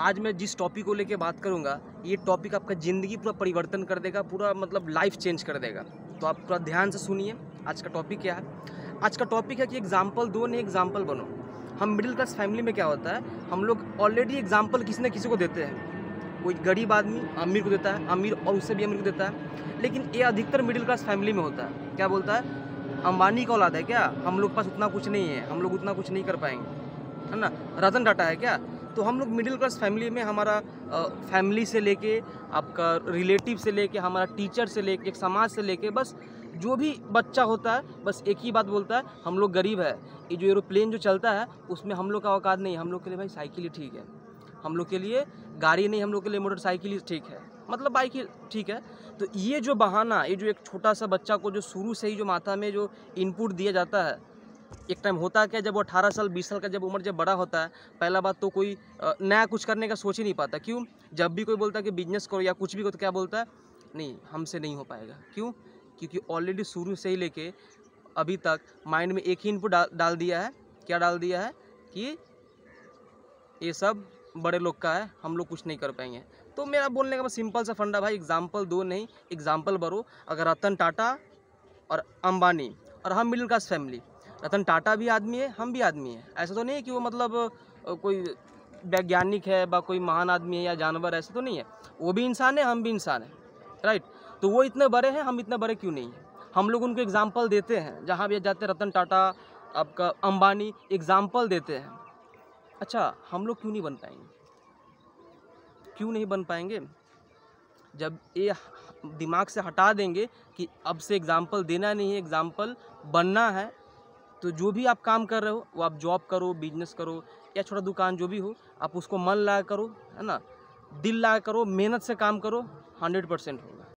आज मैं जिस टॉपिक को लेके बात करूँगा, ये टॉपिक आपका ज़िंदगी पूरा परिवर्तन कर देगा, पूरा मतलब लाइफ चेंज कर देगा। तो आप पूरा ध्यान से सुनिए, आज का टॉपिक क्या है? आज का टॉपिक है कि एग्ज़ाम्पल दो, नहीं एग्ज़ाम्पल बनो। हम मिडिल क्लास फैमिली में क्या होता है, हम लोग ऑलरेडी एग्ज़ाम्पल किसी न किसी को देते हैं। कोई गरीब आदमी अमीर को देता है, अमीर और उससे भी अमीर को देता है। लेकिन ये अधिकतर मिडिल क्लास फैमिली में होता है। क्या बोलता है? अंबानी का औलाद है क्या? हम लोग पास उतना कुछ नहीं है, हम लोग उतना कुछ नहीं कर पाएँगे। है ना? रतन टाटा है क्या? तो हम लोग मिडिल क्लास फैमिली में हमारा फैमिली से लेके, आपका रिलेटिव से लेके, हमारा टीचर से लेके, समाज से लेके, बस जो भी बच्चा होता है, बस एक ही बात बोलता है, हम लोग गरीब है। ये जो एरोप्लेन जो चलता है, उसमें हम लोग का औकात नहीं हम लोग के लिए भाई साइकिल ही ठीक है। हम लोग के लिए गाड़ी नहीं, हम लोग के लिए मोटरसाइकिल ही ठीक है। मतलब बाइक ही ठीक है। तो ये जो बहाना, ये जो एक छोटा सा बच्चा को जो शुरू से ही जो माथा में जो इनपुट दिया जाता है एक टाइम होता है क्या जब वो अठारह साल बीस साल का जब उम्र जब बड़ा होता है पहला बात तो कोई नया कुछ करने का सोच ही नहीं पाता। क्यों? जब भी कोई बोलता है कि बिज़नेस करो या कुछ भी करो तो क्या बोलता है? नहीं हमसे नहीं हो पाएगा। क्यों? क्योंकि ऑलरेडी शुरू से ही लेके अभी तक माइंड में एक ही इनपुट डाल, डाल दिया है। क्या डाल दिया है? कि ये सब बड़े लोग का है हम लोग कुछ नहीं कर पाएँगे। तो मेरा बोलने का बस सिंपल सा फंडा भाई एग्ज़ाम्पल दो नहीं एग्ज़ाम्पल बरो। अगर रतन टाटा और अंबानी और हम middle class family Ratan Tata भी आदमी है, हम भी आदमी है। ऐसा तो नहीं है कि वो मतलब कोई वैज्ञानिक है व कोई महान आदमी है या जानवर, ऐसा तो नहीं है। वो भी इंसान है, हम भी इंसान है राइट तो वो इतने बड़े हैं, हम इतने बड़े क्यों नहीं हैं? हम लोग उनको एग्ज़ाम्पल देते हैं। जहाँ भी जाते हैं, रतन टाटा, आपका अंबानी एग्ज़ाम्पल देते हैं। अच्छा हम लोग क्यों नहीं बन पाएँगे? क्यों नहीं बन पाएँगे? जब ये दिमाग से हटा देंगे कि अब से एग्ज़ाम्पल देना नहीं है एग्ज़ाम्पल बनना है तो जो भी आप काम कर रहे हो, वो आप जॉब करो बिज़नेस करो, या छोटा दुकान जो भी हो, आप उसको मन लगा करो, है ना? दिल लगा करो, मेहनत से काम करो हंड्रेड परसेंट होगा।